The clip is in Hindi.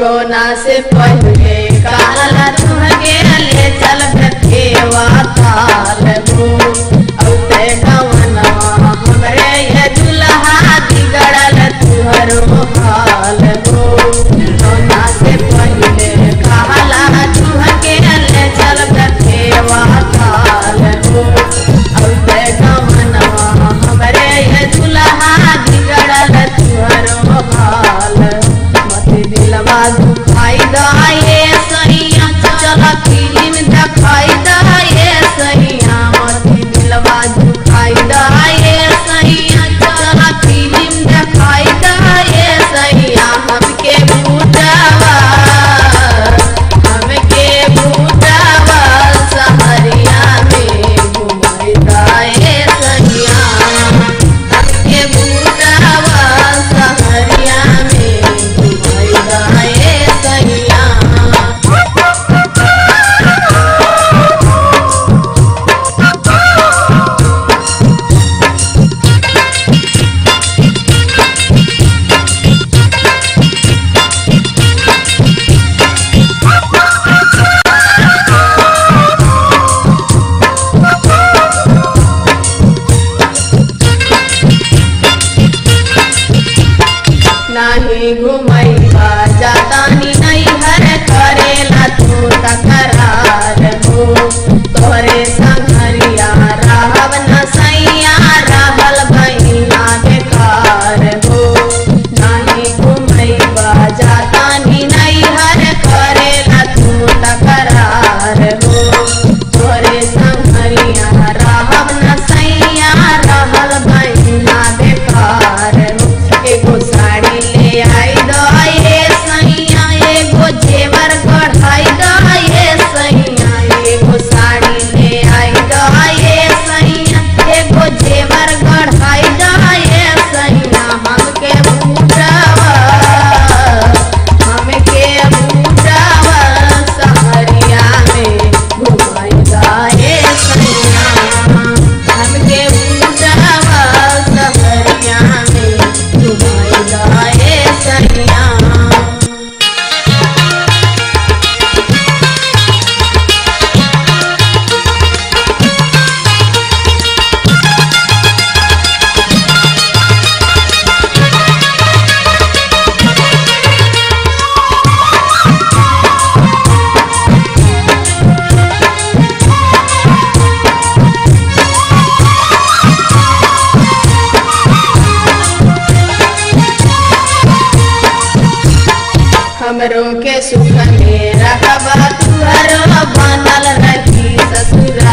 Jonas, if I हमरों के सुख में रहबा तुहरो बनल रही ससुरा।